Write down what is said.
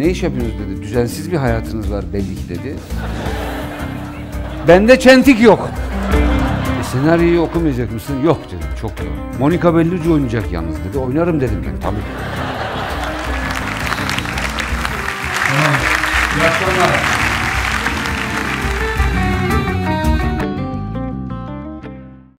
Ne iş yapıyorsunuz dedi. Düzensiz bir hayatınız var belli ki dedi. Bende çentik yok. E, senaryoyu okumayacak mısın? Yok dedim. Çok yok. Monica Bellucci oynayacak yalnız dedi. Oynarım dedim ben. Tabii. İyi akşamlar.